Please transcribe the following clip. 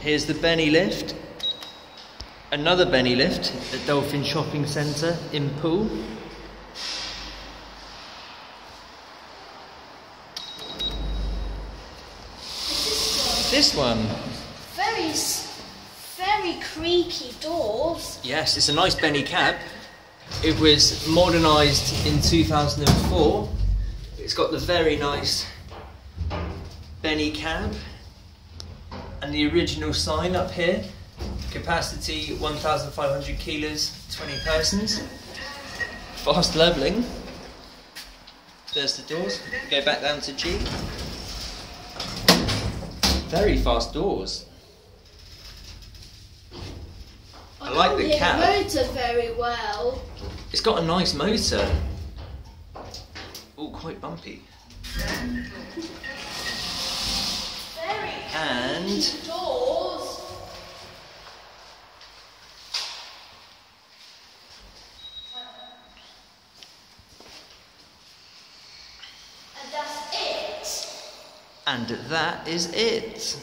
Here's the Bennie lift. Another Bennie lift at Dolphin Shopping Centre in Poole. This one. Very, very creaky doors. Yes, it's a nice Bennie cab. It was modernised in 2004. It's got the very nice Bennie cab and the original sign up here. Capacity 1,500 kilos, 20 persons. Fast levelling. There's the doors. Go back down to G. Very fast doors. I like the cab. motor very well. It's got a nice motor. Oh, quite bumpy. Very And doors. And that's it. and that is it.